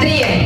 Давайте. Студія. Два, три.